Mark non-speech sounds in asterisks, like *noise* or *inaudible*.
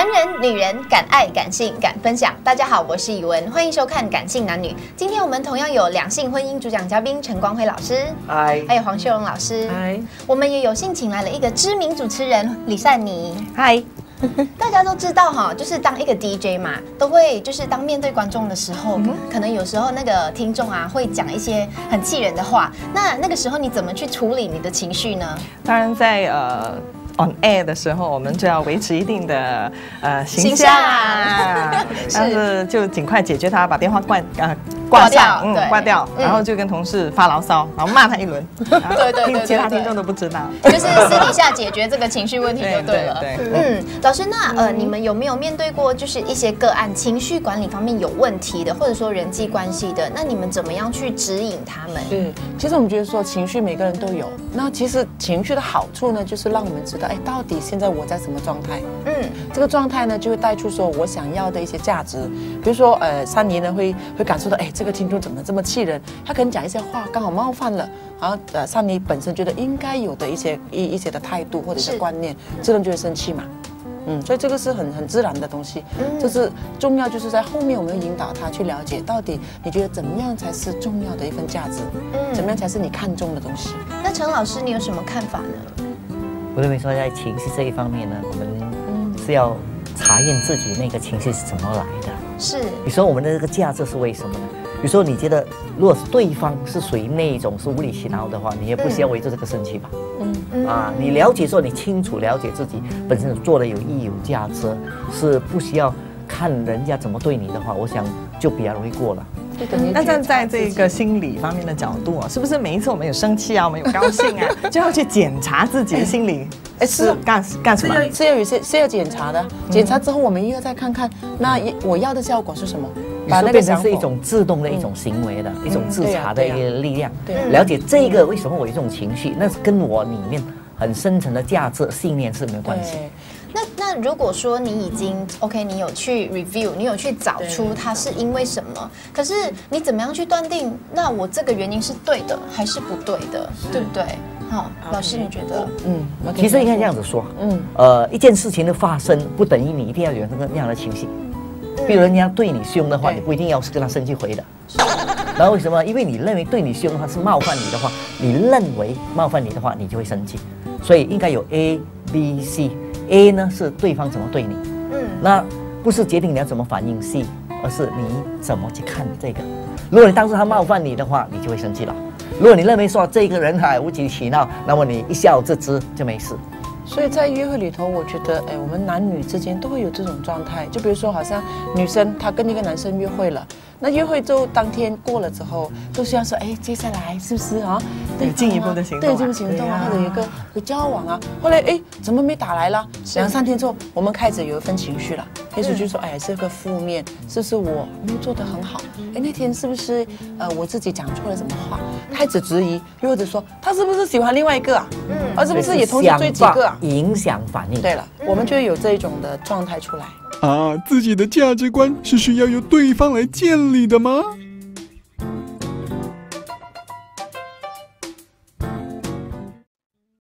男人、女人敢爱、敢性、敢分享。大家好，我是宇文，欢迎收看《感性男女》。今天我们同样有两性婚姻主讲嘉宾陈光辉老师，嗨，还有黄秀荣老师。嗨，我们也有幸请来了一个知名主持人李善妮。嗨，大家都知道哈，就是当一个 DJ 嘛，都会就是当面对观众的时候，可能有时候那个听众啊会讲一些很气人的话。那那个时候你怎么去处理你的情绪呢？当然在呃 on air 的时候，我们就要维持一定的呃形形象。象，*laughs* 但是就尽快解决它，把电话挂呃挂掉挂上，对挂掉，嗯然后就跟同事发牢骚，然后骂他一轮，对对对 *laughs* 其他听众都不知道。就是私底下解决这个情绪问题就对了。*laughs* 对对嗯，老师，那呃，你们有没有面对过就是一些个案情绪管理方面有问题的，或者说人际关系的？那你们怎么样去指引他们？嗯，其实我们觉得说情绪每个人都有，那其实情绪的好处呢，就是让我们知道，哎，到底现在我在什么状态？嗯，这个状态呢，就会带出说我想要的一些价值。比如说，呃，三年呢会会感受到，哎，这个听众怎么这么气人？他可能讲一些话刚好冒犯了，然后呃，像你本身觉得应该有的一些一一些的态度或者是是观念，自然就会生气嘛。嗯，所以这个是很很自然的东西，嗯就是重要就是在后面我们要引导他去了解，到底你觉得怎么样才是重要的一份价值，嗯怎么样才是你看重的东西。那陈老师，你有什么看法呢？我认为说，在情绪这一方面呢，我们是要查验自己那个情绪是怎么来的。是，你说我们的这个价值是为什么呢？有时候你觉得，如果是对方是属于那一种是无理取闹的话，你也不需要为着这个生气吧？嗯啊，你了解说，你清楚了解自己本身做的有意义有价值，是不需要看人家怎么对你的话，我想就比较容易过了。就等于那站在这个心理方面的角度啊，是不是每一次我们有生气啊，我们有高兴啊，*laughs* 就要去检查自己的心理哎是是干干什么？是要是要有些是要检查的，检查之后我们又要再看看，那一我要的效果是什么？有时候变成是一种自动的一种行为的、一种自查的一个力量。对啊了解这个为什么我有这种情绪，那是跟我里面很深层的价值信念是没有关系。那那如果说你已经 OK，你有去 review，你有去找出它是因为什么，可是你怎么样去断定？那我这个原因是对的还是不对的，对不对？好，老师你觉得？嗯，我可以其实应该这样子说，嗯，呃，一件事情的发生不等于你一定要有那个那样的情绪。比如人家对你凶的话，你不一定要是跟他生气回的。然后为什么？因为你认为对你凶，他是冒犯你的话，你认为冒犯你的话，你就会生气。所以应该有 A、B、C。A 呢是对方怎么对你，嗯，那不是决定你要怎么反应 C，而是你怎么去看这个。如果你当时他冒犯你的话，你就会生气了。如果你认为说这个人还无理取闹，那么你一笑置之就没事。所以在约会里头，我觉得，哎，我们男女之间都会有这种状态。就比如说，好像女生她跟一个男生约会了，那约会之后当天过了之后，都需要说，哎，接下来是不是啊？对进一步的行动对，啊进一步行动啊，啊或者有一个有交往啊。后来，哎，怎么没打来了？两三天之后，我们开始有一份情绪了，也许就说，哎，这个负面是不是我没有做得很好？哎，那天是不是呃我自己讲错了什么话？开始质疑，又或者说他是不是喜欢另外一个啊？嗯，而是不是也同时追几个啊？影响反应。对了，我们就有这一种的状态出来。啊，自己的价值观是需要由对方来建立里的吗？